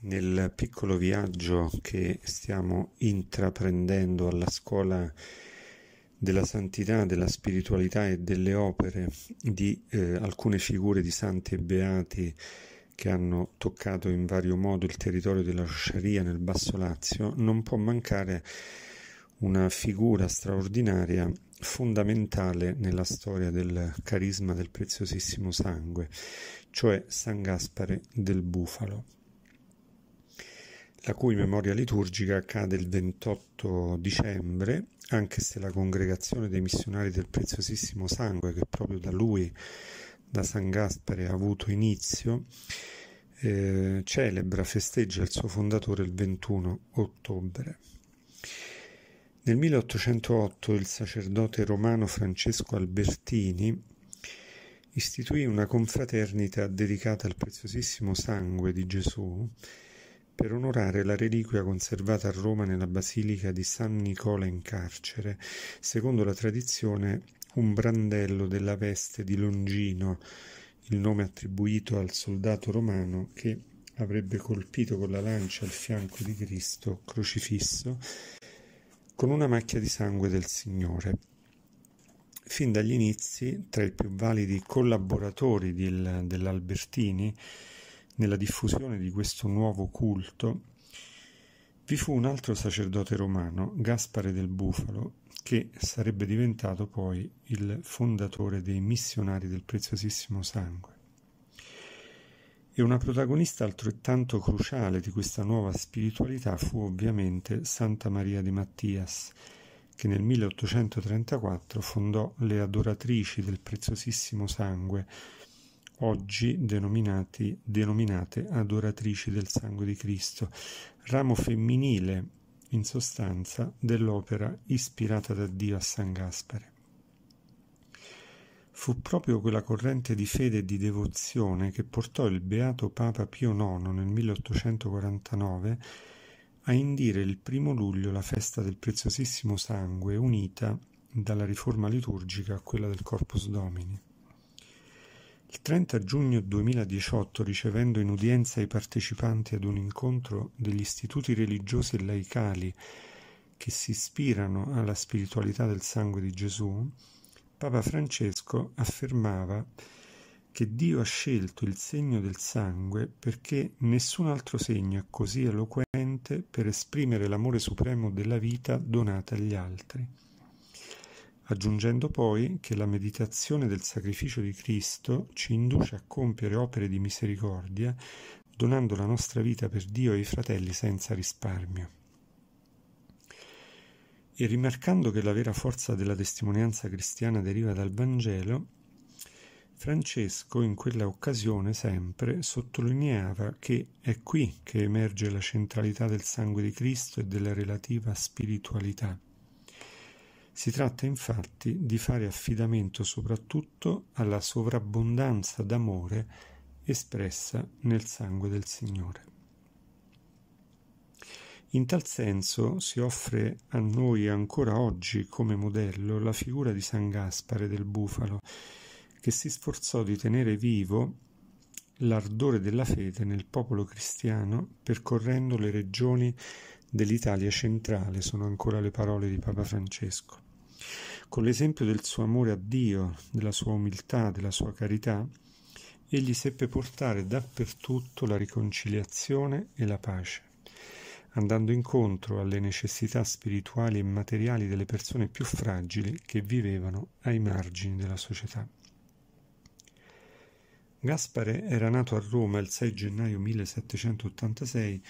nel piccolo viaggio che stiamo intraprendendo alla scuola della santità, della spiritualità e delle opere di eh, alcune figure di santi e beati che hanno toccato in vario modo il territorio della Rosciaria nel Basso Lazio, non può mancare una figura straordinaria, fondamentale nella storia del carisma del preziosissimo sangue, cioè San Gaspare del Bufalo la cui memoria liturgica cade il 28 dicembre, anche se la congregazione dei missionari del preziosissimo sangue, che proprio da lui, da San Gaspare, ha avuto inizio, eh, celebra, festeggia il suo fondatore il 21 ottobre. Nel 1808 il sacerdote romano Francesco Albertini istituì una confraternita dedicata al preziosissimo sangue di Gesù per onorare la reliquia conservata a Roma nella basilica di San Nicola in carcere, secondo la tradizione un brandello della veste di Longino, il nome attribuito al soldato romano che avrebbe colpito con la lancia il fianco di Cristo crocifisso con una macchia di sangue del Signore. Fin dagli inizi, tra i più validi collaboratori dell'Albertini, nella diffusione di questo nuovo culto, vi fu un altro sacerdote romano, Gaspare del Bufalo, che sarebbe diventato poi il fondatore dei missionari del preziosissimo sangue. E una protagonista altrettanto cruciale di questa nuova spiritualità fu ovviamente Santa Maria di Mattias, che nel 1834 fondò le adoratrici del preziosissimo sangue, oggi denominate adoratrici del sangue di Cristo, ramo femminile, in sostanza, dell'opera ispirata da Dio a San Gaspare. Fu proprio quella corrente di fede e di devozione che portò il beato Papa Pio IX nel 1849 a indire il primo luglio la festa del preziosissimo sangue unita dalla riforma liturgica a quella del Corpus Domini. Il 30 giugno 2018, ricevendo in udienza i partecipanti ad un incontro degli istituti religiosi e laicali che si ispirano alla spiritualità del sangue di Gesù, Papa Francesco affermava che Dio ha scelto il segno del sangue perché nessun altro segno è così eloquente per esprimere l'amore supremo della vita donata agli altri aggiungendo poi che la meditazione del sacrificio di Cristo ci induce a compiere opere di misericordia, donando la nostra vita per Dio e i fratelli senza risparmio. E rimarcando che la vera forza della testimonianza cristiana deriva dal Vangelo, Francesco in quella occasione sempre sottolineava che è qui che emerge la centralità del sangue di Cristo e della relativa spiritualità si tratta infatti di fare affidamento soprattutto alla sovrabbondanza d'amore espressa nel sangue del Signore. In tal senso si offre a noi ancora oggi come modello la figura di San Gaspare del Bufalo, che si sforzò di tenere vivo l'ardore della fede nel popolo cristiano percorrendo le regioni dell'Italia centrale, sono ancora le parole di Papa Francesco. Con l'esempio del suo amore a Dio, della sua umiltà, della sua carità, egli seppe portare dappertutto la riconciliazione e la pace, andando incontro alle necessità spirituali e materiali delle persone più fragili che vivevano ai margini della società. Gaspare era nato a Roma il 6 gennaio 1786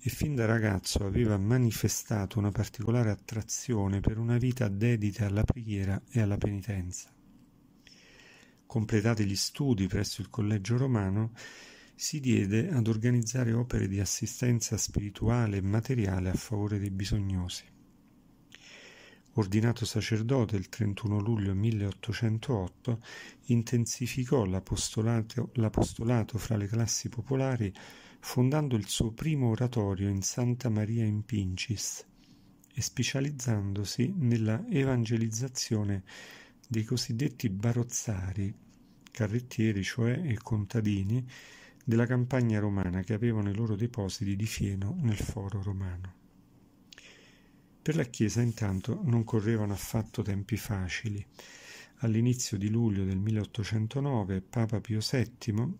e fin da ragazzo aveva manifestato una particolare attrazione per una vita dedita alla preghiera e alla penitenza. Completati gli studi presso il Collegio Romano, si diede ad organizzare opere di assistenza spirituale e materiale a favore dei bisognosi. Ordinato sacerdote il 31 luglio 1808, intensificò l'apostolato, l'apostolato fra le classi popolari fondando il suo primo oratorio in Santa Maria in Pincis e specializzandosi nella evangelizzazione dei cosiddetti barozzari, carrettieri cioè e contadini, della campagna romana che avevano i loro depositi di fieno nel foro romano. Per la Chiesa intanto non correvano affatto tempi facili. All'inizio di luglio del 1809 Papa Pio VII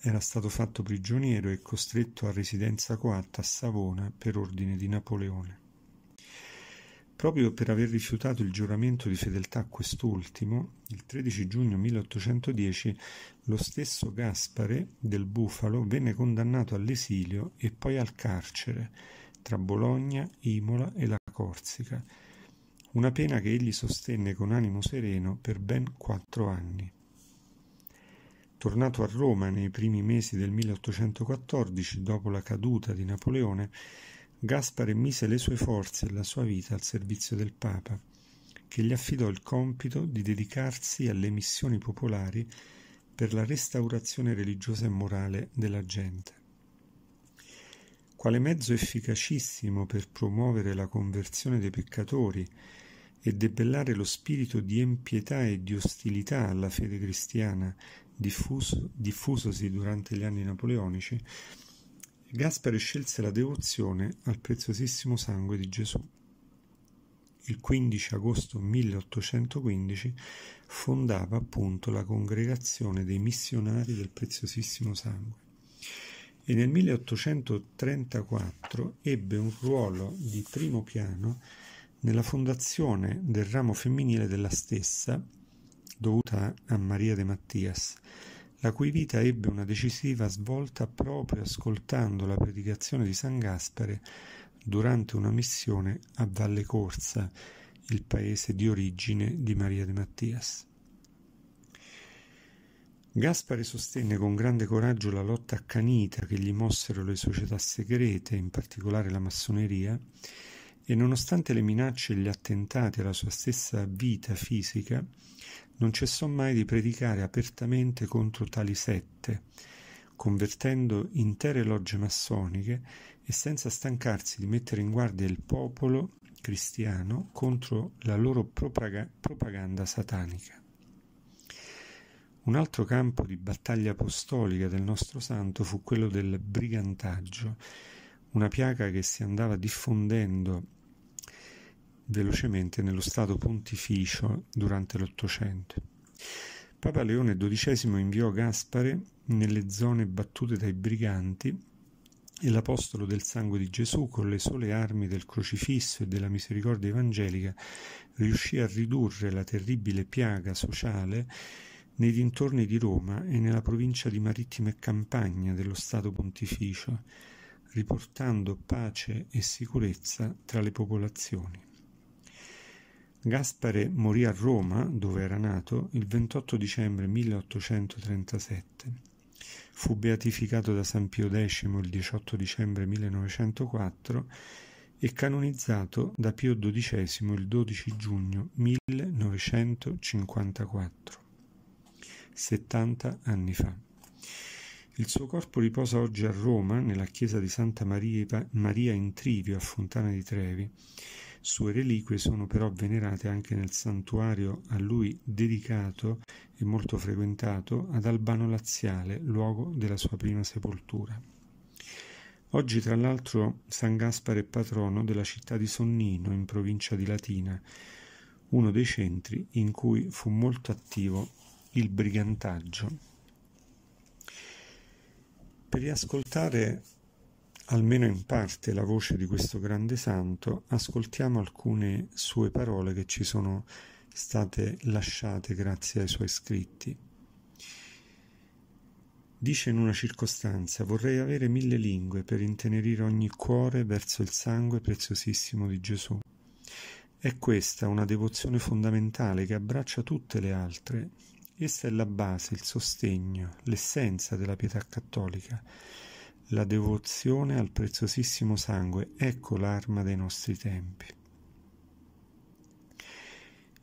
era stato fatto prigioniero e costretto a residenza coatta a Savona per ordine di Napoleone. Proprio per aver rifiutato il giuramento di fedeltà a quest'ultimo, il 13 giugno 1810 lo stesso Gaspare del Bufalo venne condannato all'esilio e poi al carcere tra Bologna, Imola e la Corsica, una pena che egli sostenne con animo sereno per ben quattro anni. Tornato a Roma nei primi mesi del 1814, dopo la caduta di Napoleone, Gaspare mise le sue forze e la sua vita al servizio del Papa, che gli affidò il compito di dedicarsi alle missioni popolari per la restaurazione religiosa e morale della gente. Quale mezzo efficacissimo per promuovere la conversione dei peccatori e debellare lo spirito di empietà e di ostilità alla fede cristiana diffuso, diffusosi durante gli anni napoleonici, Gaspare scelse la devozione al preziosissimo sangue di Gesù. Il 15 agosto 1815 fondava appunto la congregazione dei missionari del preziosissimo sangue e nel 1834 ebbe un ruolo di primo piano nella fondazione del ramo femminile della stessa, dovuta a Maria de Mattias, la cui vita ebbe una decisiva svolta proprio ascoltando la predicazione di San Gaspare durante una missione a Valle Corsa, il paese di origine di Maria de Mattias. Gaspare sostenne con grande coraggio la lotta accanita che gli mossero le società segrete, in particolare la massoneria, e nonostante le minacce e gli attentati alla sua stessa vita fisica, non cessò mai di predicare apertamente contro tali sette, convertendo intere logge massoniche e senza stancarsi di mettere in guardia il popolo cristiano contro la loro propaganda satanica. Un altro campo di battaglia apostolica del nostro santo fu quello del brigantaggio, una piaga che si andava diffondendo velocemente nello Stato pontificio durante l'Ottocento. Papa Leone XII inviò Gaspare nelle zone battute dai briganti e l'Apostolo del sangue di Gesù, con le sole armi del crocifisso e della misericordia evangelica, riuscì a ridurre la terribile piaga sociale nei dintorni di Roma e nella provincia di Marittima e Campagna dello Stato pontificio, riportando pace e sicurezza tra le popolazioni. Gaspare morì a Roma, dove era nato, il 28 dicembre 1837. Fu beatificato da San Pio X il 18 dicembre 1904 e canonizzato da Pio XII il 12 giugno 1954, 70 anni fa. Il suo corpo riposa oggi a Roma, nella chiesa di Santa Maria, Maria in Trivio, a Fontana di Trevi, sue reliquie sono però venerate anche nel santuario a lui dedicato e molto frequentato ad Albano Laziale, luogo della sua prima sepoltura. Oggi, tra l'altro, San Gaspare è patrono della città di Sonnino, in provincia di Latina, uno dei centri in cui fu molto attivo il brigantaggio. Per riascoltare almeno in parte la voce di questo grande santo, ascoltiamo alcune sue parole che ci sono state lasciate grazie ai suoi scritti. Dice in una circostanza, vorrei avere mille lingue per intenerire ogni cuore verso il sangue preziosissimo di Gesù. È questa una devozione fondamentale che abbraccia tutte le altre. Essa è la base, il sostegno, l'essenza della pietà cattolica la devozione al preziosissimo sangue, ecco l'arma dei nostri tempi.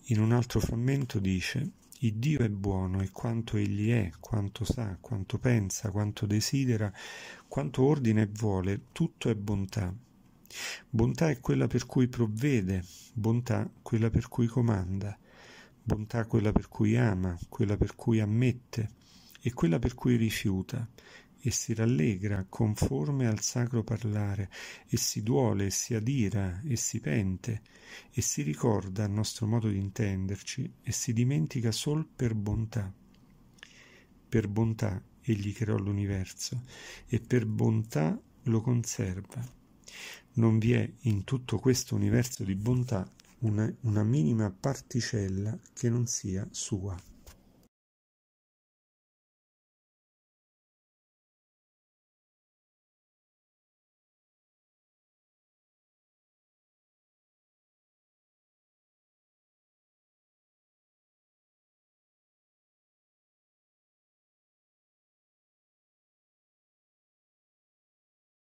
In un altro frammento dice, il Dio è buono e quanto egli è, quanto sa, quanto pensa, quanto desidera, quanto ordina e vuole, tutto è bontà. Bontà è quella per cui provvede, bontà quella per cui comanda, bontà quella per cui ama, quella per cui ammette e quella per cui rifiuta, e si rallegra conforme al sacro parlare, e si duole, e si adira, e si pente, e si ricorda al nostro modo di intenderci, e si dimentica sol per bontà. Per bontà egli creò l'universo, e per bontà lo conserva. Non vi è in tutto questo universo di bontà una, una minima particella che non sia sua.